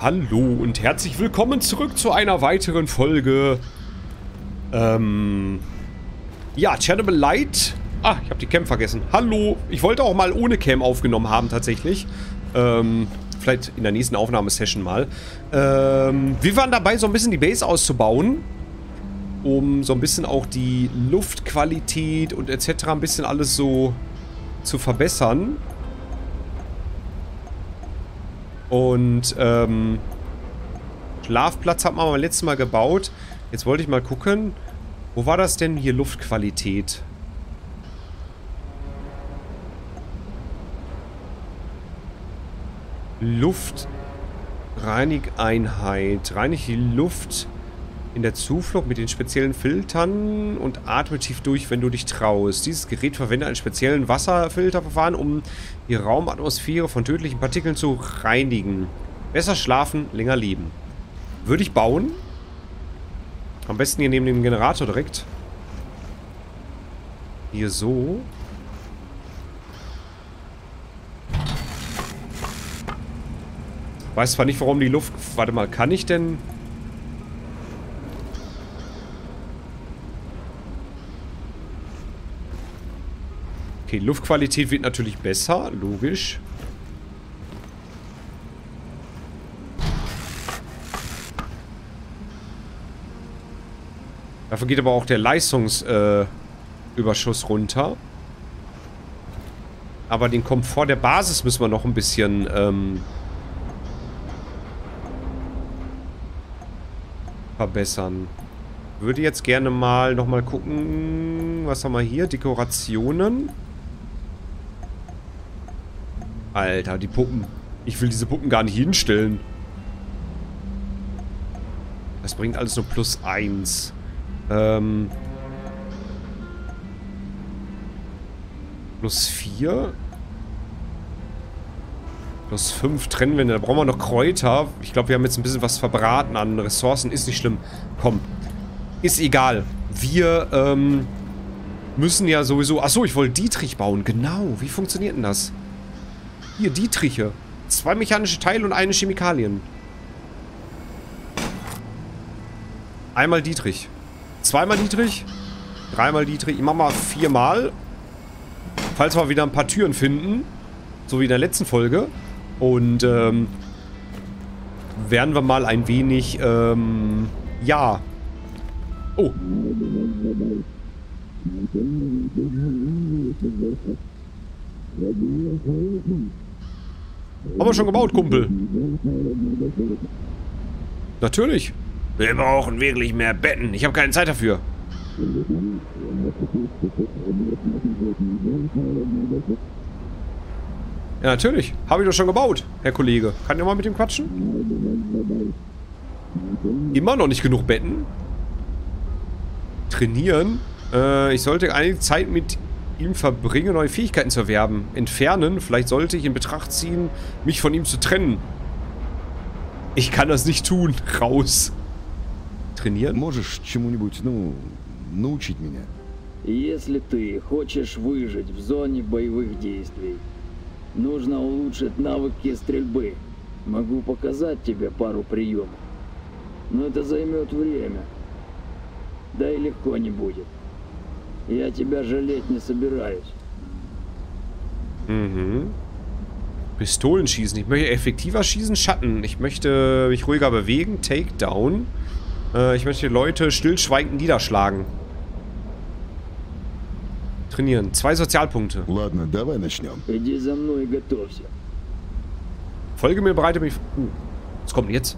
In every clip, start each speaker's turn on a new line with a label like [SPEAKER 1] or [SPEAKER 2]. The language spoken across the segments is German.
[SPEAKER 1] Hallo und herzlich willkommen zurück zu einer weiteren Folge. Ähm. Ja, Chernobyl Light. Ah, ich habe die Cam vergessen. Hallo. Ich wollte auch mal ohne Cam aufgenommen haben, tatsächlich. Ähm, vielleicht in der nächsten Aufnahmesession mal. Ähm, wir waren dabei, so ein bisschen die Base auszubauen. Um so ein bisschen auch die Luftqualität und etc. ein bisschen alles so zu verbessern. Und, ähm, Schlafplatz hat man beim letzten Mal gebaut. Jetzt wollte ich mal gucken, wo war das denn hier Luftqualität? Luftreinigeinheit. Reinigt die Luft in der Zuflucht mit den speziellen Filtern und atme tief durch, wenn du dich traust. Dieses Gerät verwendet einen speziellen Wasserfilterverfahren, um die Raumatmosphäre von tödlichen Partikeln zu reinigen. Besser schlafen, länger leben. Würde ich bauen. Am besten hier neben dem Generator direkt. Hier so. Weiß zwar nicht, warum die Luft... Warte mal, kann ich denn... Okay, Luftqualität wird natürlich besser, logisch. Dafür geht aber auch der Leistungsüberschuss äh, runter. Aber den Komfort der Basis müssen wir noch ein bisschen ähm, verbessern. Würde jetzt gerne mal nochmal gucken, was haben wir hier? Dekorationen. Alter, die Puppen. Ich will diese Puppen gar nicht hinstellen. Das bringt alles nur plus eins. Ähm. Plus vier. Plus fünf Trennwände. Da brauchen wir noch Kräuter. Ich glaube, wir haben jetzt ein bisschen was verbraten an Ressourcen. Ist nicht schlimm. Komm. Ist egal. Wir, ähm, müssen ja sowieso... Achso, ich wollte Dietrich bauen. Genau. Wie funktioniert denn das? Hier, Dietriche. Zwei mechanische Teile und eine Chemikalien. Einmal Dietrich. Zweimal Dietrich. Dreimal Dietrich. Ich mach mal viermal. Falls wir wieder ein paar Türen finden. So wie in der letzten Folge. Und, ähm, werden wir mal ein wenig, ähm, ja. Oh. Haben wir schon gebaut, Kumpel. Natürlich. Wir brauchen wirklich mehr Betten. Ich habe keine Zeit dafür. Ja, natürlich. Habe ich doch schon gebaut, Herr Kollege. Kann ihr mal mit dem quatschen? Immer noch nicht genug Betten? Trainieren? Äh, ich sollte einige Zeit mit ihm verbringe, neue Fähigkeiten zu erwerben. Entfernen, vielleicht sollte ich in Betracht ziehen, mich von ihm zu trennen. Ich kann das nicht tun. Raus. Trainieren?
[SPEAKER 2] Можешь чему-нибудь, ну, научить меня?
[SPEAKER 3] Если ты хочешь выжить в зоне боевых действий, нужно улучшить навыки стрельбы. Могу показать тебе пару приемов. Но это займет время. Да и легко не будет. Я тебя жалеть не собираюсь.
[SPEAKER 1] Mhm. Pistolen schießen. Ich möchte effektiver schießen. Schatten. Ich möchte mich ruhiger bewegen. Takedown. Äh, ich möchte Leute stillschweigend niederschlagen. Trainieren. Zwei Sozialpunkte.
[SPEAKER 2] Ладно, давай начнем.
[SPEAKER 3] Иди за мной и готовься.
[SPEAKER 1] Folge mir, bereite mich... Uh, was kommt denn jetzt?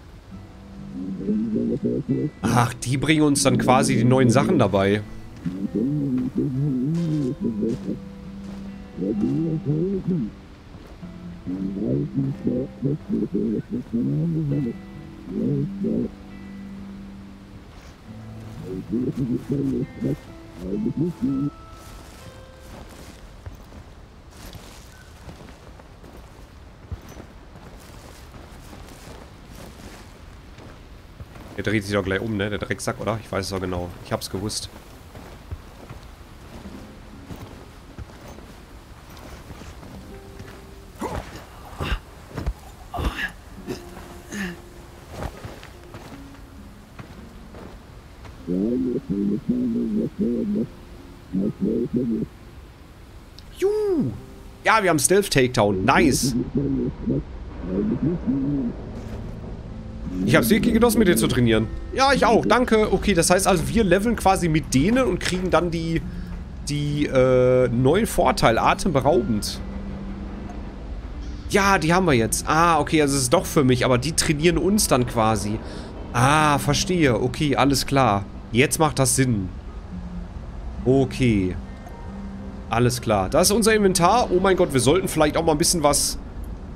[SPEAKER 1] Ach, die bringen uns dann quasi die neuen Sachen dabei. Der dreht sich doch gleich um, ne? Der Drecksack, oder? Ich weiß es doch genau. Ich hab's gewusst. Juhu! Ja, wir haben Stealth-Takedown. Nice! Ich habe es wirklich genossen, mit dir zu trainieren. Ja, ich auch. Danke. Okay, das heißt also, wir leveln quasi mit denen und kriegen dann die, die äh, neuen Vorteile. Atemberaubend. Ja, die haben wir jetzt. Ah, okay, also es ist doch für mich, aber die trainieren uns dann quasi. Ah, verstehe. Okay, alles klar. Jetzt macht das Sinn. Okay. Alles klar. Das ist unser Inventar. Oh mein Gott, wir sollten vielleicht auch mal ein bisschen was...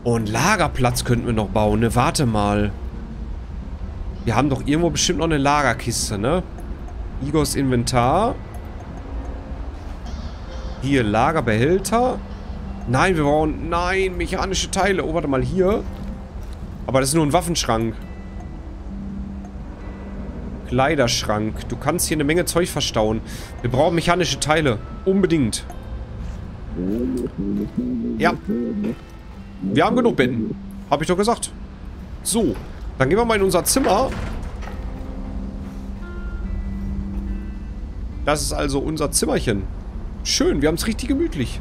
[SPEAKER 1] Einen Lagerplatz könnten wir noch bauen, ne? Warte mal. Wir haben doch irgendwo bestimmt noch eine Lagerkiste, ne? Igors Inventar. Hier, Lagerbehälter. Nein, wir brauchen... Nein, mechanische Teile. Oh, warte mal, hier. Aber das ist nur ein Waffenschrank. Kleiderschrank. Du kannst hier eine Menge Zeug verstauen. Wir brauchen mechanische Teile. Unbedingt. Ja. Wir haben genug Betten. Hab ich doch gesagt. So. Dann gehen wir mal in unser Zimmer. Das ist also unser Zimmerchen. Schön, wir haben es richtig gemütlich.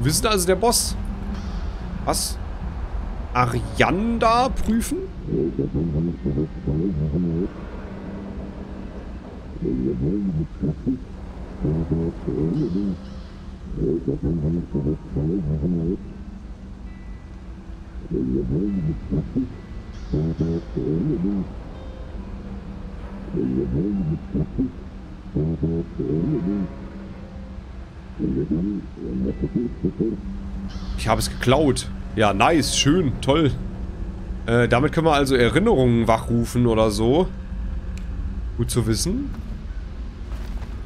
[SPEAKER 1] Wir sind also der Boss. Was? Arianda prüfen? Ich habe es geklaut. Ja, nice, schön, toll. Äh, damit können wir also Erinnerungen wachrufen oder so. Gut zu wissen.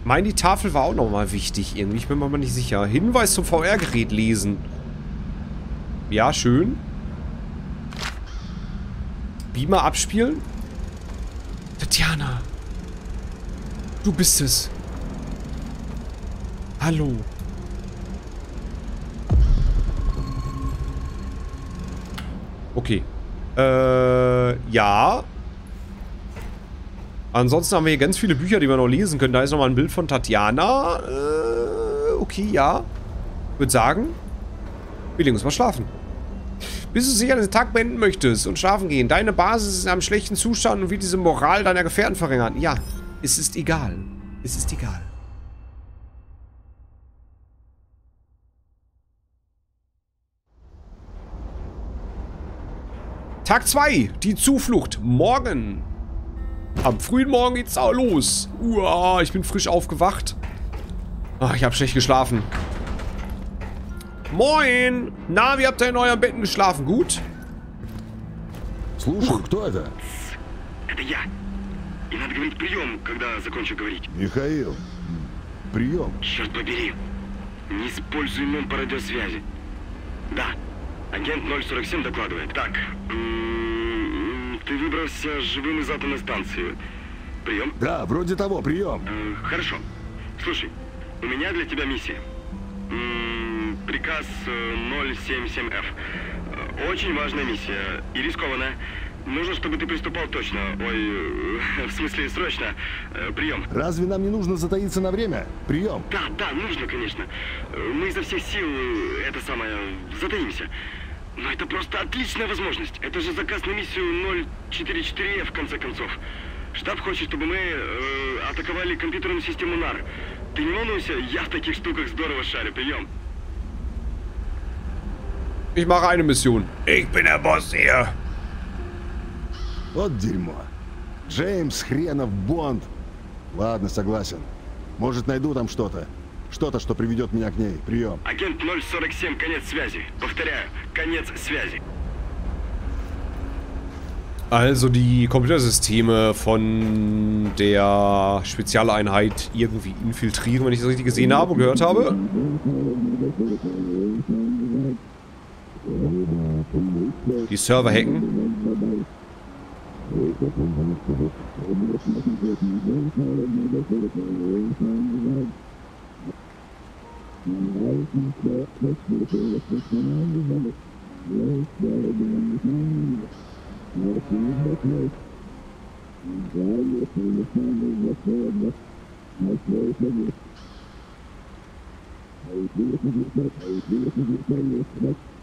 [SPEAKER 1] Meine, die Tafel war auch nochmal wichtig irgendwie. Ich bin mir mal nicht sicher. Hinweis zum VR-Gerät lesen. Ja, schön. Beamer abspielen. Tatjana. Du bist es. Hallo. Okay. Äh, ja. Ansonsten haben wir hier ganz viele Bücher, die wir noch lesen können. Da ist nochmal ein Bild von Tatjana. Äh, okay, ja. Ich würde sagen, wir legen uns mal schlafen. Bis du sicher den Tag beenden möchtest und schlafen gehen. Deine Basis ist in einem schlechten Zustand und wird diese Moral deiner Gefährten verringern. Ja, es ist egal. Es ist egal. Tag 2, die Zuflucht. Morgen. Am frühen Morgen geht's auch los. Uah, ich bin frisch aufgewacht. Ach, ich habe schlecht geschlafen. Moin! Na, wie habt ihr in euren Betten geschlafen? Gut?
[SPEAKER 2] Слушай, кто это?
[SPEAKER 4] Это я. И надо говорить прием, когда закончу говорить.
[SPEAKER 2] Михаил. Прием.
[SPEAKER 4] Черт побери. Не используй мем по радиосвязи. Да. Агент 047 докладывает. Так. м, Ты выбрался живым из атомной станции. Прием?
[SPEAKER 2] Да, вроде того, прием.
[SPEAKER 4] Э, Хорошо. Слушай, у меня для тебя миссия. М, Приказ э, 077F. Э, Очень важная миссия и рискованная. Нужно, чтобы ты приступал точно. Ой, э, в смысле срочно. Э, Прием.
[SPEAKER 2] Разве нам не нужно затаиться на время? Прием.
[SPEAKER 4] Да, да, нужно, конечно. Э, Мы изо всех сил, э, это самое, затаимся. Но это просто отличная возможность. Это же заказ на миссию 044 в конце концов. Штаб хочет, чтобы мы э, атаковали компьютерную систему НАР. Ты не волнуйся, я в таких штуках здорово шарю. Прием.
[SPEAKER 1] Ich mache eine Mission. Ich bin der Boss hier.
[SPEAKER 2] Вот дерьмо. Джеймс, хренов Бонд. Ладно, согласен. Может, найду там что-то. Что-то, что приведет меня к ней. Прием.
[SPEAKER 4] Агент 047, конец связи. Повторяю, конец связи.
[SPEAKER 1] Also die Computersysteme von der Spezialeinheit irgendwie infiltrieren, wenn ich das richtig gesehen habe und gehört habe. Die Server hacken.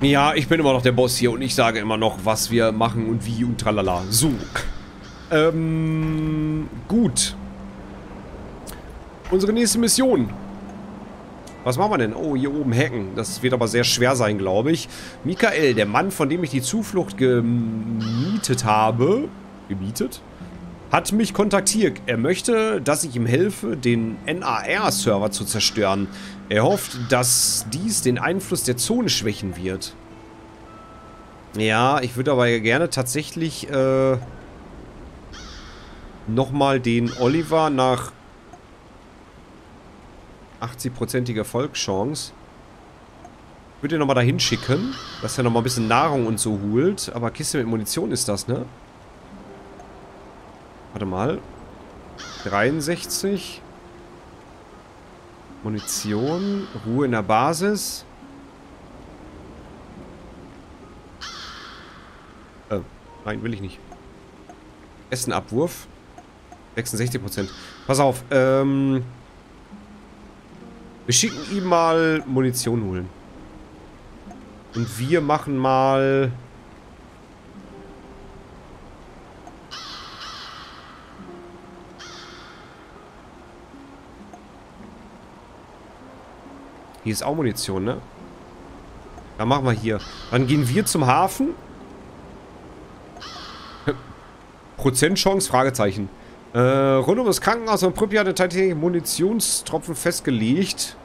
[SPEAKER 1] Ja, ich bin immer noch der Boss hier und ich sage immer noch, was wir machen und wie und tralala. So. Ähm, gut. Unsere nächste Mission. Was machen wir denn? Oh, hier oben hacken. Das wird aber sehr schwer sein, glaube ich. Michael, der Mann, von dem ich die Zuflucht gemietet habe, gemietet, hat mich kontaktiert. Er möchte, dass ich ihm helfe, den NAR-Server zu zerstören. Er hofft, dass dies den Einfluss der Zone schwächen wird. Ja, ich würde aber gerne tatsächlich äh, nochmal den Oliver nach 80%iger Erfolgschance. Ich würde ihn nochmal dahin schicken, dass er nochmal ein bisschen Nahrung und so holt. Aber Kiste mit Munition ist das, ne? Warte mal. 63. Munition. Ruhe in der Basis. Äh, nein, will ich nicht. Essenabwurf. 66%. Pass auf, ähm... Wir schicken ihm mal Munition holen. Und wir machen mal... Hier ist auch Munition, ne? Dann machen wir hier. Dann gehen wir zum Hafen. Prozentchance? Fragezeichen. Äh, rund um das Krankenhaus von Pripyat hat tatsächlich Munitionstropfen festgelegt.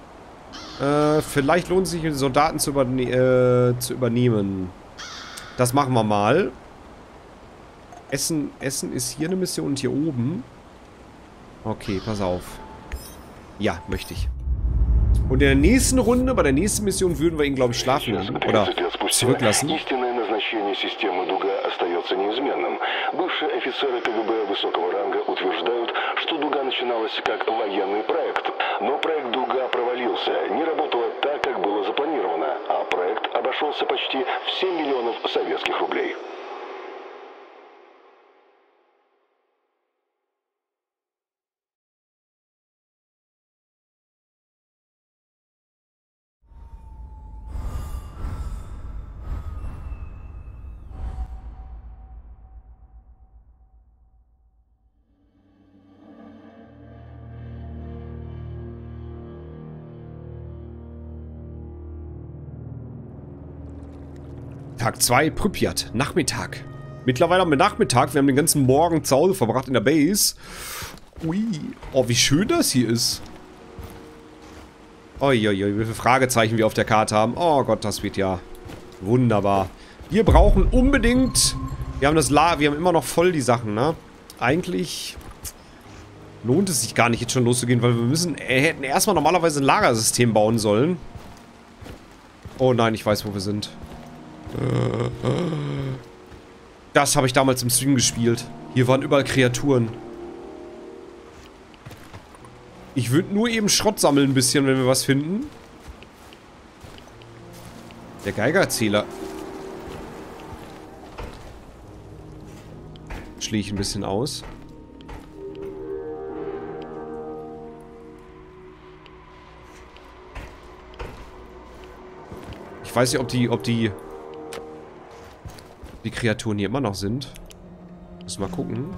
[SPEAKER 1] Äh, vielleicht lohnt es sich, die Soldaten zu, überne äh, zu übernehmen. Das machen wir mal. Essen, Essen ist hier eine Mission und hier oben. Okay, pass auf. Ja, möchte ich. Und in der nächsten Runde, bei der nächsten Mission, würden wir ihn, glaube ich, schlafen lassen. Oder zurücklassen.
[SPEAKER 5] Истинное назначение системы Дуга остается неизменным. Бывшие офицеры КГБ высокого ранга утверждают, что Дуга начиналась как военный проект. Но проект Дуга провалился, не работало так, как было запланировано, а проект обошелся почти в 7 миллионов советских рублей.
[SPEAKER 1] 2, Pripyat, Nachmittag. Mittlerweile haben wir Nachmittag, wir haben den ganzen Morgen zu Hause verbracht in der Base. Ui, oh, wie schön das hier ist. Uiuiui, wie viele Fragezeichen wir auf der Karte haben. Oh Gott, das wird ja wunderbar. Wir brauchen unbedingt... Wir haben das La wir haben immer noch voll die Sachen, ne? Eigentlich lohnt es sich gar nicht jetzt schon loszugehen, weil wir müssen, äh, hätten erstmal normalerweise ein Lagersystem bauen sollen. Oh nein, ich weiß, wo wir sind. Das habe ich damals im Stream gespielt. Hier waren überall Kreaturen. Ich würde nur eben Schrott sammeln ein bisschen, wenn wir was finden. Der Geigerzähler. Schläge ich ein bisschen aus. Ich weiß nicht, ob die, ob die die Kreaturen hier immer noch sind. Muss mal gucken.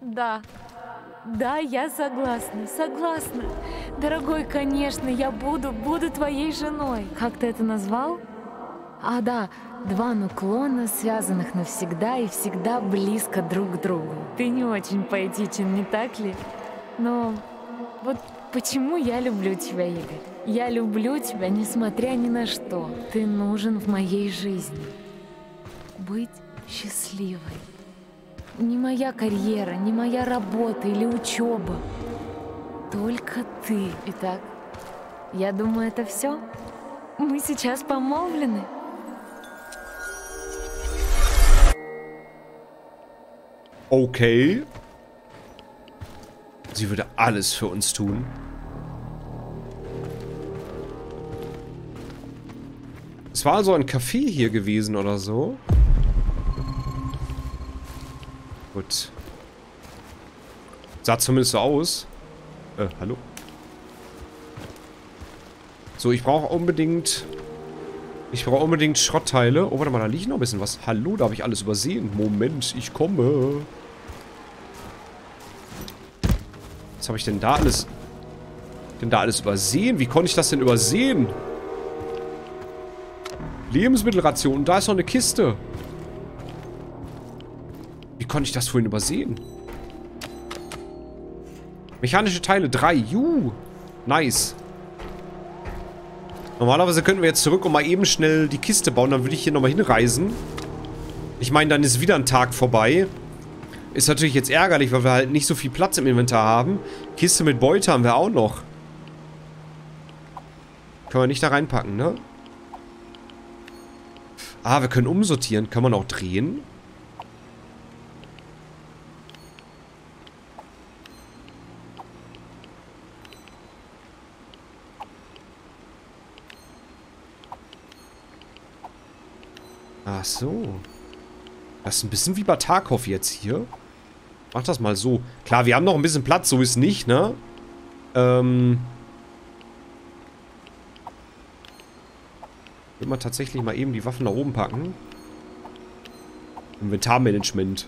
[SPEAKER 6] Да. Да, я согласна, согласна. Дорогой, конечно, я буду, буду твоей женой. Как ты это назвал? А, да, два нуклона, связанных навсегда и всегда близко друг к другу. Ты не очень поэтичен, не так ли? Но вот почему я люблю тебя, Игорь? Я люблю тебя, несмотря ни на что. Ты нужен в моей жизни. Быть счастливой. Не моя карьера, не моя работа или учеба. Только ты. Итак, я думаю, это все. Мы сейчас помолвлены.
[SPEAKER 1] Okay. Sie würde alles für uns tun. Es war also ein Café hier gewesen oder so. Gut. Sah zumindest so aus. Äh, hallo? So, ich brauche unbedingt... Ich brauche unbedingt Schrottteile. Oh, warte mal, da liegt noch ein bisschen was. Hallo, da habe ich alles übersehen. Moment, ich komme. Was habe ich denn da alles... Denn da alles übersehen? Wie konnte ich das denn übersehen? Lebensmittelration. Da ist noch eine Kiste. Wie konnte ich das vorhin übersehen? Mechanische Teile 3. Juhu. Nice. Normalerweise könnten wir jetzt zurück und mal eben schnell die Kiste bauen. Dann würde ich hier nochmal hinreisen. Ich meine, dann ist wieder ein Tag vorbei. Ist natürlich jetzt ärgerlich, weil wir halt nicht so viel Platz im Inventar haben. Kiste mit Beute haben wir auch noch. Können wir nicht da reinpacken, ne? Ah, wir können umsortieren. Kann man auch drehen? Ach so. Das ist ein bisschen wie bei Tarkov jetzt hier. Mach das mal so. Klar, wir haben noch ein bisschen Platz, so ist nicht, ne? Ähm... Will man tatsächlich mal eben die Waffen nach oben packen. Inventarmanagement.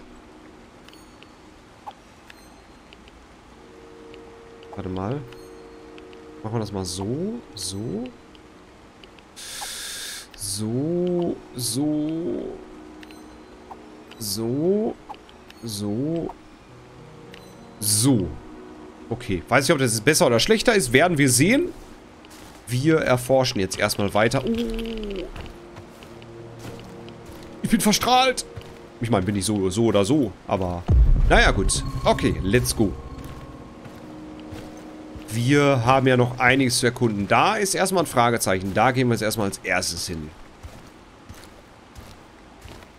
[SPEAKER 1] Warte mal. Machen wir das mal so. So. So. So. So. So. So. Okay. Weiß nicht, ob das jetzt besser oder schlechter ist. Werden wir sehen. Wir erforschen jetzt erstmal weiter. Oh. Ich bin verstrahlt. Ich meine, bin ich so, so oder so. Aber, naja, gut. Okay, let's go. Wir haben ja noch einiges zu erkunden. Da ist erstmal ein Fragezeichen. Da gehen wir jetzt erstmal als erstes hin.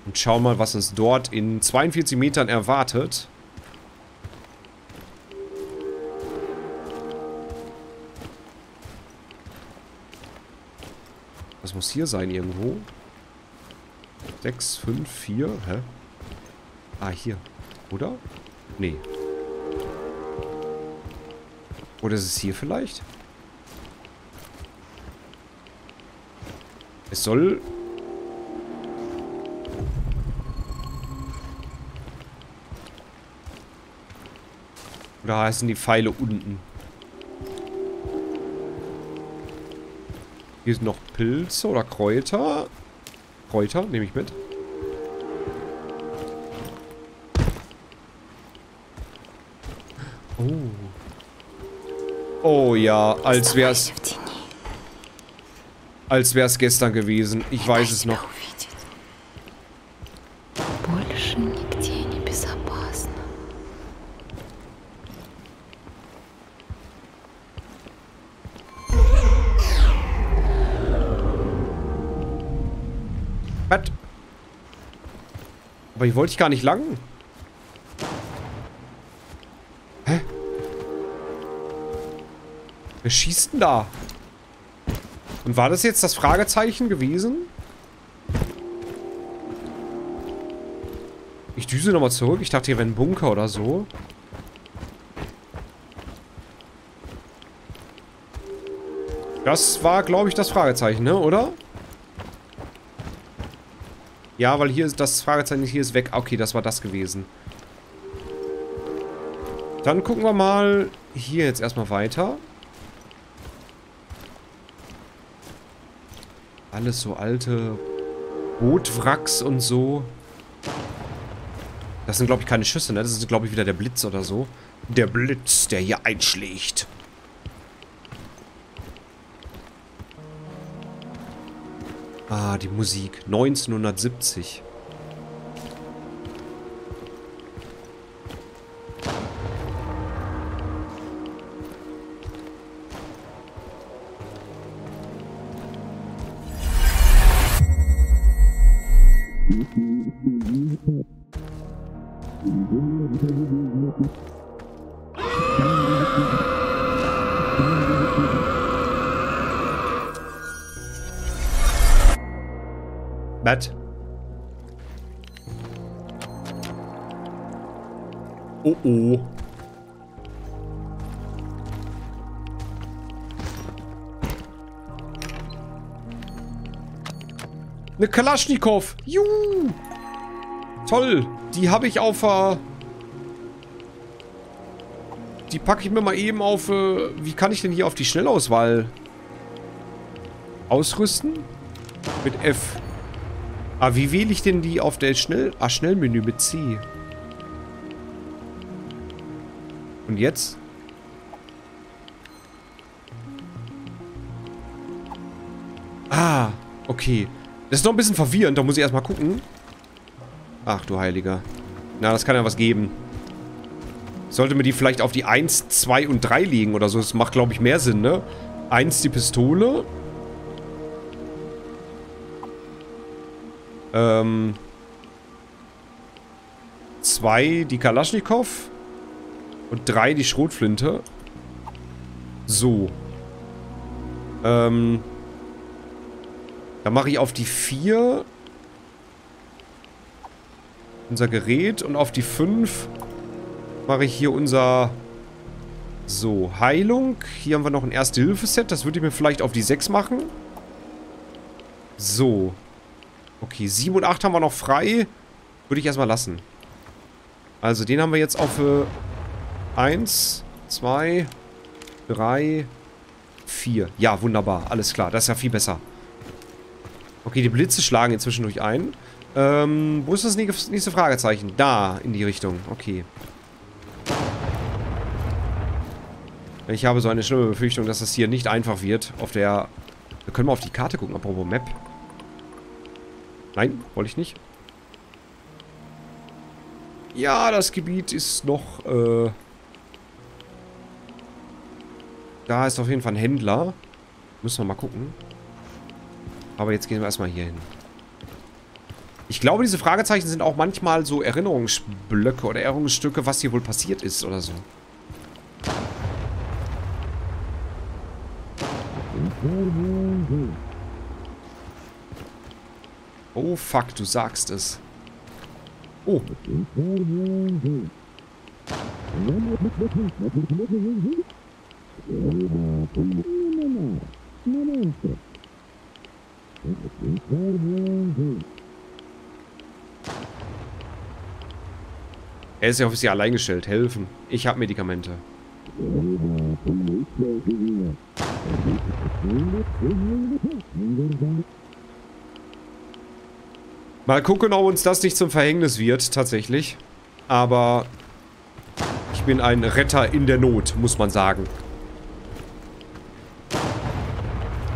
[SPEAKER 1] Und schauen mal, was uns dort in 42 Metern erwartet. Das muss hier sein irgendwo. 6, 5, 4. Hä? Ah, hier. Oder? Nee. Oder ist es hier vielleicht? Es soll... Oder heißen die Pfeile unten? Hier sind noch Pilze oder Kräuter. Kräuter, nehme ich mit. Oh. Oh ja, als wär's... Als wär's gestern gewesen. Ich weiß es noch. Hier wollte ich gar nicht lang. Hä? Wer schießt denn da? Und war das jetzt das Fragezeichen gewesen? Ich düse nochmal zurück. Ich dachte, hier wäre ein Bunker oder so. Das war, glaube ich, das Fragezeichen, ne? Oder? Ja, weil hier ist das Fragezeichen hier ist weg. Okay, das war das gewesen. Dann gucken wir mal hier jetzt erstmal weiter. Alles so alte Bootwracks und so. Das sind, glaube ich, keine Schüsse, ne? Das ist, glaube ich, wieder der Blitz oder so. Der Blitz, der hier einschlägt. Ah, die Musik. 1970. Matt. Oh oh. Eine Kalaschnikow. Juhu. Toll. Die habe ich auf... Äh die packe ich mir mal eben auf... Äh wie kann ich denn hier auf die Schnellauswahl ausrüsten? Mit F. Ah, wie wähle ich denn die auf der Schnell... Ah, Schnellmenü mit C. Und jetzt? Ah, okay. Das ist noch ein bisschen verwirrend, da muss ich erstmal gucken. Ach du Heiliger. Na, das kann ja was geben. Sollte mir die vielleicht auf die 1, 2 und 3 liegen oder so. Das macht, glaube ich, mehr Sinn, ne? 1 die Pistole. Ähm. 2 die Kalaschnikow. Und 3 die Schrotflinte. So. Ähm. Dann mache ich auf die 4 unser Gerät und auf die 5 mache ich hier unser so, Heilung. Hier haben wir noch ein Erste-Hilfe-Set. Das würde ich mir vielleicht auf die 6 machen. So. Okay, 7 und 8 haben wir noch frei. Würde ich erstmal lassen. Also, den haben wir jetzt auf äh, 1, 2, 3, 4. Ja, wunderbar. Alles klar. Das ist ja viel besser. Okay, die Blitze schlagen inzwischen durch ein. Ähm, wo ist das nächste Fragezeichen? Da, in die Richtung. Okay. Ich habe so eine schlimme Befürchtung, dass das hier nicht einfach wird. Auf der... Wir können mal auf die Karte gucken, apropos Map. Nein, wollte ich nicht. Ja, das Gebiet ist noch, äh... Da ist auf jeden Fall ein Händler. Müssen wir mal gucken. Aber jetzt gehen wir erstmal hier hin. Ich glaube, diese Fragezeichen sind auch manchmal so Erinnerungsblöcke oder Erinnerungsstücke, was hier wohl passiert ist oder so. Oh fuck, du sagst es. Oh. Er ist ja offiziell alleingestellt. Helfen. Ich habe Medikamente. Mal gucken, ob uns das nicht zum Verhängnis wird, tatsächlich. Aber ich bin ein Retter in der Not, muss man sagen.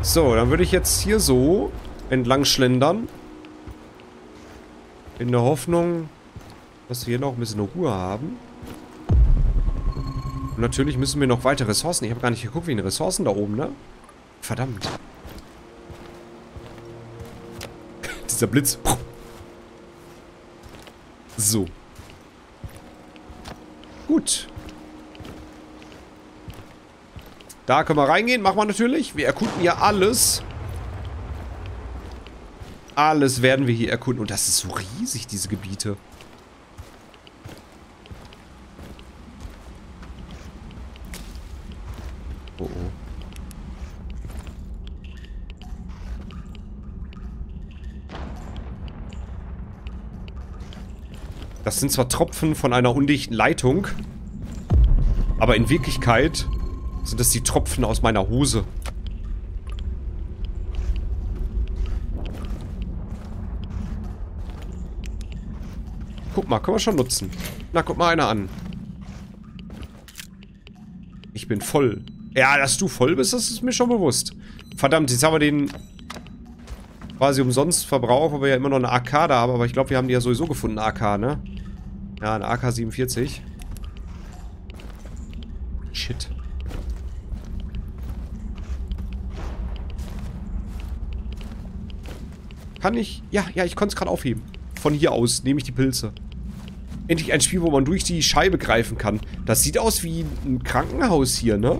[SPEAKER 1] So, dann würde ich jetzt hier so entlang schlendern. In der Hoffnung, dass wir hier noch ein bisschen Ruhe haben. Und natürlich müssen wir noch weitere Ressourcen. Ich habe gar nicht geguckt, wie die Ressourcen da oben, ne? Verdammt. Dieser Blitz. So. Gut. Da können wir reingehen. Machen wir natürlich. Wir erkunden ja alles. Alles werden wir hier erkunden. Und das ist so riesig, diese Gebiete. Oh oh. Sind zwar Tropfen von einer undichten Leitung, aber in Wirklichkeit sind das die Tropfen aus meiner Hose. Guck mal, können wir schon nutzen. Na, guck mal einer an. Ich bin voll. Ja, dass du voll bist, das ist mir schon bewusst. Verdammt, jetzt haben wir den quasi umsonst verbraucht, weil wir ja immer noch eine AK da haben. Aber ich glaube, wir haben die ja sowieso gefunden, AK, ne? Ja, eine AK-47. Shit. Kann ich... Ja, ja, ich konnte es gerade aufheben. Von hier aus nehme ich die Pilze. Endlich ein Spiel, wo man durch die Scheibe greifen kann. Das sieht aus wie ein Krankenhaus hier, ne?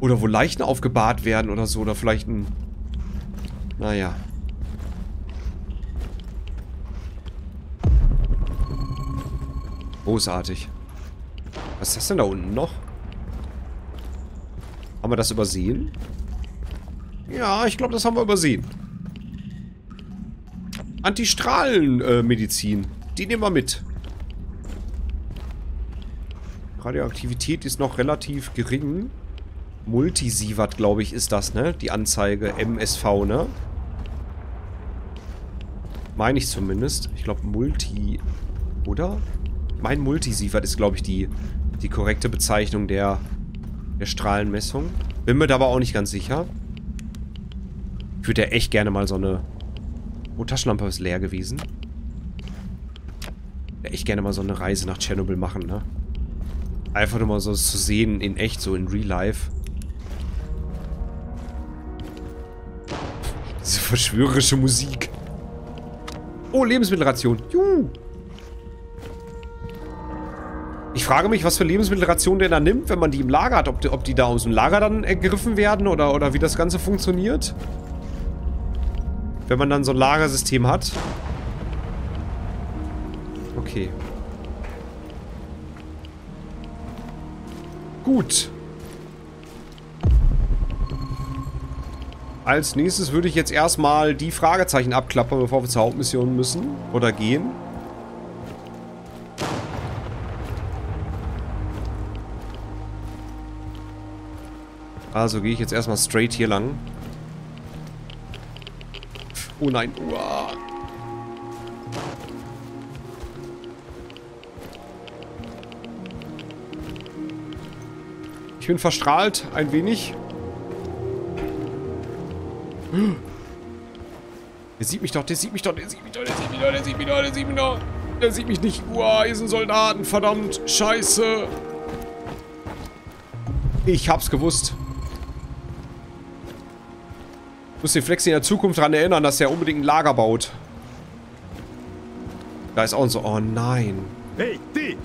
[SPEAKER 1] Oder wo Leichen aufgebahrt werden oder so. Oder vielleicht ein... Naja. Großartig. Was ist das denn da unten noch? Haben wir das übersehen? Ja, ich glaube, das haben wir übersehen. Antistrahlenmedizin. Äh, die nehmen wir mit. Radioaktivität ist noch relativ gering. Multisievert, glaube ich, ist das, ne? Die Anzeige MSV, ne? Meine ich zumindest. Ich glaube Multi... Oder? Mein Multisievert ist, glaube ich, die, die korrekte Bezeichnung der, der Strahlenmessung. Bin mir da aber auch nicht ganz sicher. Ich würde ja echt gerne mal so eine... Oh, Taschenlampe ist leer gewesen. Ja, echt gerne mal so eine Reise nach Tschernobyl machen, ne? Einfach nur mal so zu sehen in echt, so in Real Life. Diese verschwörerische Musik. Oh, Lebensmittelration. Juhu. Ich frage mich, was für Lebensmittelration der da nimmt, wenn man die im Lager hat. Ob die, ob die da aus dem Lager dann ergriffen werden oder, oder wie das Ganze funktioniert. Wenn man dann so ein Lagersystem hat. Okay. Gut. Als nächstes würde ich jetzt erstmal die Fragezeichen abklappern, bevor wir zur Hauptmission müssen. Oder gehen. Also gehe ich jetzt erstmal straight hier lang. Oh nein. Uah. Ich bin verstrahlt, ein wenig. Der sieht mich doch, der sieht mich doch, der sieht mich doch, der sieht mich doch, der sieht mich doch, der sieht mich doch. Der sieht mich nicht. Uah, hier sind Soldaten, verdammt. Scheiße. Ich hab's gewusst. muss den Flex in der Zukunft daran erinnern, dass er unbedingt ein Lager baut. Da ist auch so... Oh nein.
[SPEAKER 2] Эй, ты!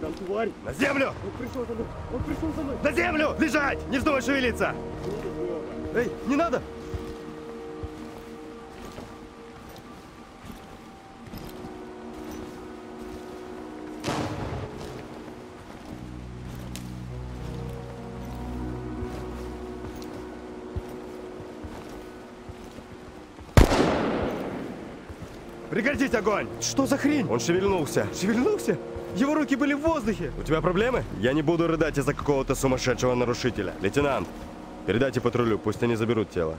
[SPEAKER 3] Там тварь.
[SPEAKER 2] На землю!
[SPEAKER 3] Он пришел за мной. Он пришел за мной.
[SPEAKER 2] На землю! Лежать! Не вздумай шевелиться! Эй, не надо! Прекратить огонь!
[SPEAKER 3] Что за хрень?
[SPEAKER 2] Он шевельнулся.
[SPEAKER 3] Шевельнулся? Его руки были в воздухе.
[SPEAKER 2] У тебя проблемы? Я не буду рыдать из-за какого-то сумасшедшего нарушителя. Лейтенант, передайте патрулю, пусть они заберут тело.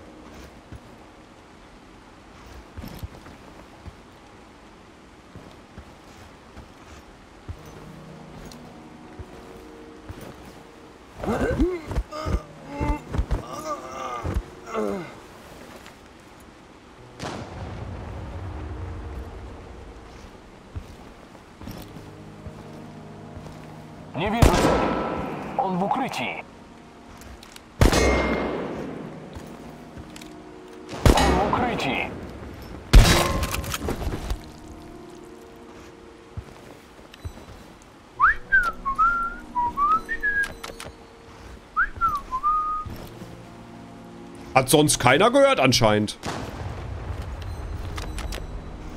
[SPEAKER 1] Hat sonst keiner gehört anscheinend.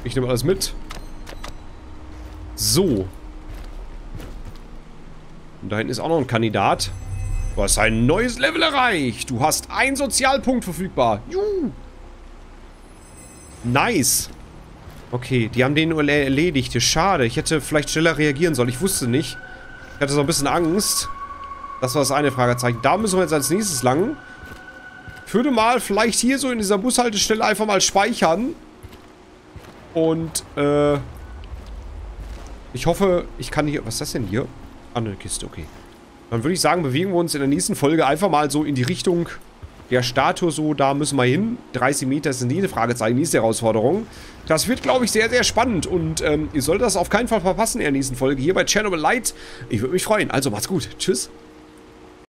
[SPEAKER 1] Ich nehme alles mit. So. Und da hinten ist auch noch ein Kandidat. Du hast ein neues Level erreicht. Du hast einen Sozialpunkt verfügbar. Juhu. Nice. Okay, die haben den erledigt. Schade, ich hätte vielleicht schneller reagieren sollen. Ich wusste nicht. Ich hatte so ein bisschen Angst. Das war das eine Fragezeichen. Da müssen wir jetzt als nächstes lang. Ich würde mal vielleicht hier so in dieser Bushaltestelle einfach mal speichern. Und, äh... Ich hoffe, ich kann hier... Was ist das denn hier? Ah, eine Kiste, okay. Dann würde ich sagen, bewegen wir uns in der nächsten Folge einfach mal so in die Richtung der Statue so, da müssen wir hin. 30 Meter sind die Fragezeichen, ist die Herausforderung. Das wird, glaube ich, sehr, sehr spannend und ähm, ihr solltet das auf keinen Fall verpassen in der nächsten Folge hier bei Chernobyl Light. Ich würde mich freuen. Also macht's gut. Tschüss.